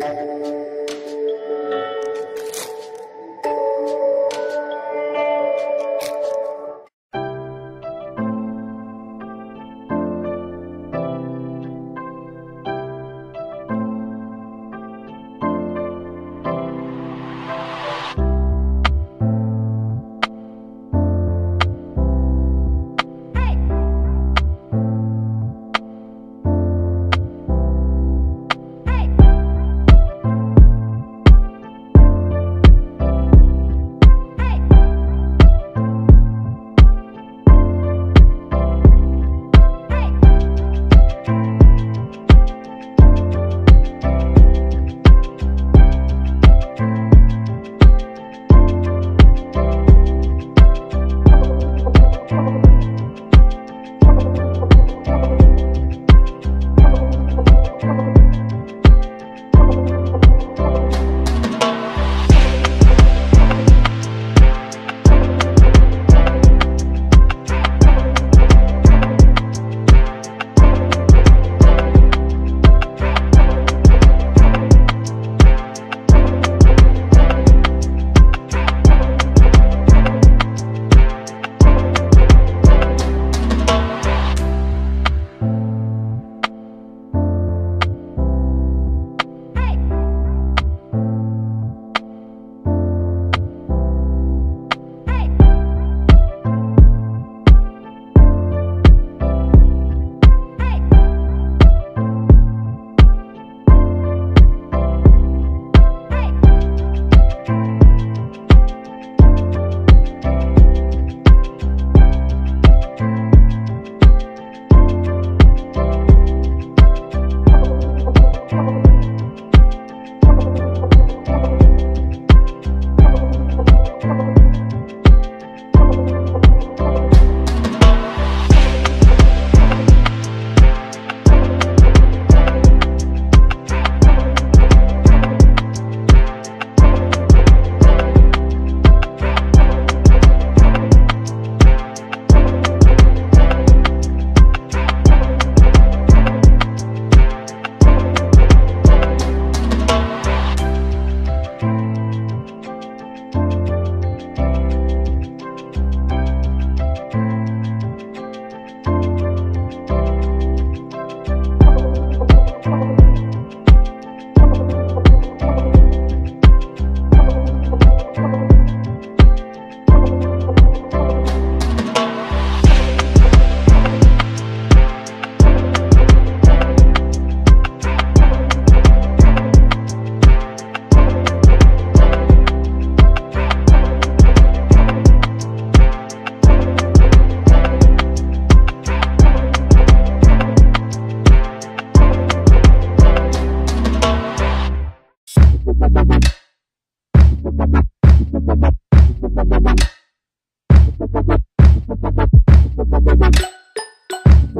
Thank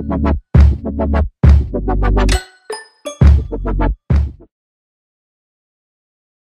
Thank you.